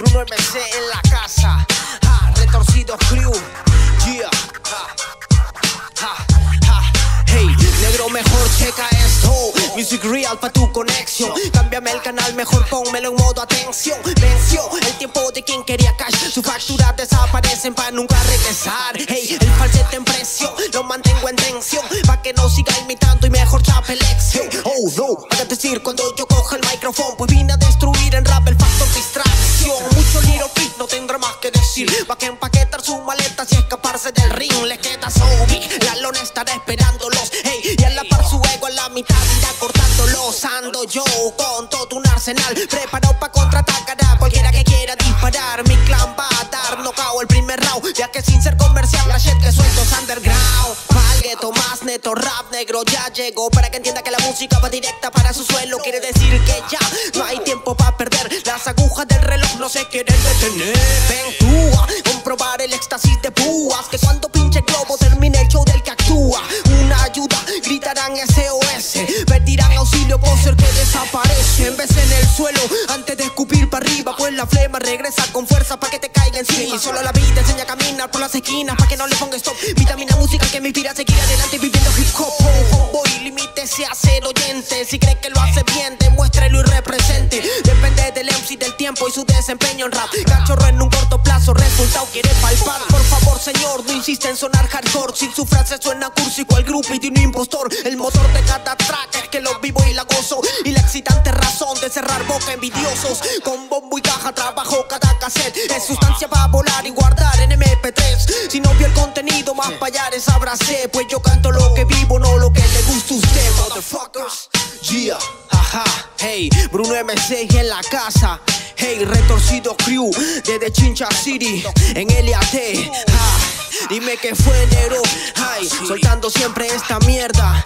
Bruno MC en la casa. Retorcido crew. Yeah. Hey, negro, mejor checa esto. Music real pa' tu conexión. Cámbiame el canal, mejor pónmelo en modo atención. Venció el tiempo de quien quería cash. Sus facturas desaparecen pa' nunca regresar. Hey, el falsete en precio, lo mantengo en tensión. Pa' que no siga imitando y mejor chapa elección. Oh no, para decir cuando yo cojo el micrófono, pues vine a más que empaquetar sus maletas y escaparse del ring. Le queda so la lona estará esperándolos. Hey, y a la par su ego a la mitad irá cortándolos. Ando yo con todo un arsenal. Preparado pa' contraatacar a cualquiera que quiera disparar. Mi clan va a dar knockout el primer round. Ya que sin ser comercial, la shit que suelto es underground. Pa'l gueto más neto, rap negro ya llegó. Para que entienda que la música va directa para su suelo. Quiere decir que ya no hay tiempo para perder. Las agujas del reloj no se quieren detener. Éxtasis de púas. Que cuando pinche globo termine el show del que actúa. Una ayuda, gritarán SOS. Pedirán auxilio por ser que desaparece. En vez en el suelo, antes de escupir para arriba. Pues la flema regresa con fuerza para que te caiga encima. Solo la vida enseña a caminar por las esquinas. para que no le ponga stop. Vitamina música que me inspira a seguir adelante viviendo hip hop. Voy, limítese a ser oyente. Si cree que lo hace bien, demuéstrelo y represente. Depende del MC, del tiempo y su desempeño en rap. Cachorro en un corto plazo, resultado quiere señor, no insiste en sonar hardcore. Si su frase suena cursi cual grupo y de un impostor. El motor de cada track es que lo vivo y la gozo. Y la excitante razón de cerrar boca envidiosos. Con bombo y caja trabajo cada cassette. Es sustancia para volar y guardar en MP3. Si no vio el contenido, más payares abracé. Pues yo canto lo que vivo, no lo que le gusta a usted, motherfuckers. Yeah, ajá, hey, Bruno M6 en la casa. Hey, retorcido crew desde Chincha City en LAT. Dime que fue enero. Ay, soltando siempre esta mierda.